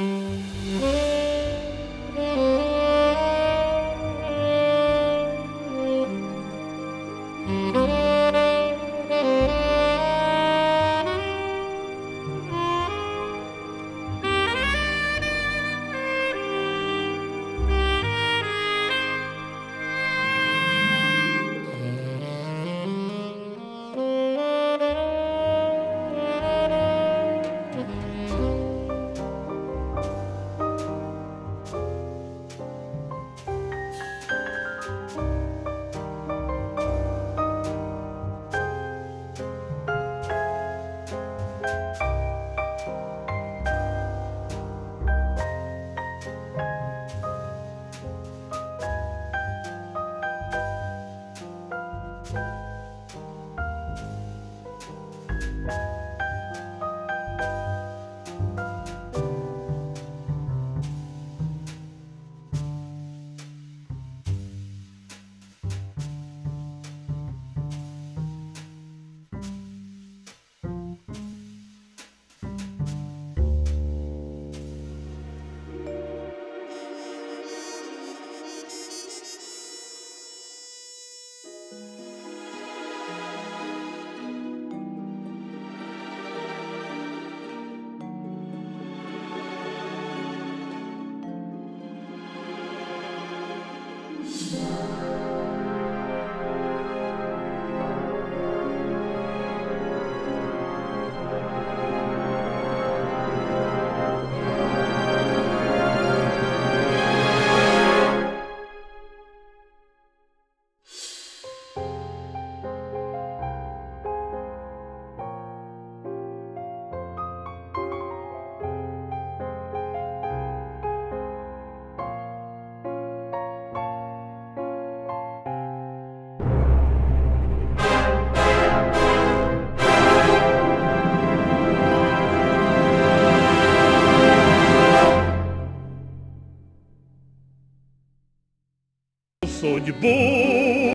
Música Jesus. Sou de boa.